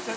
Yeah,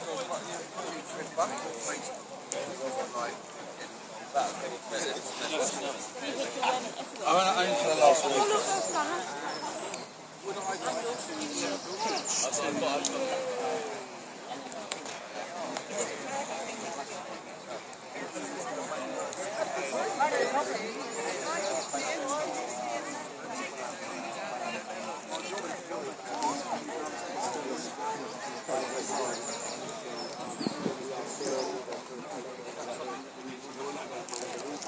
Aber einen Verlauf. Okay.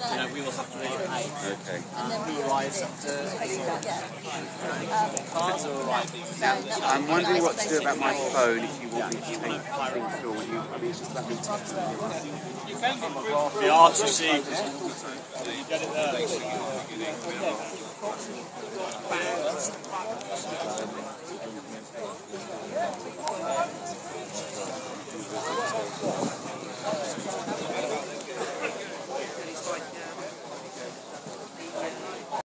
you we will have to Okay. Who arrives after eight um, I'm wondering what to do about my phone if you want me to take things you, I mean, just let me you. The art You get it there.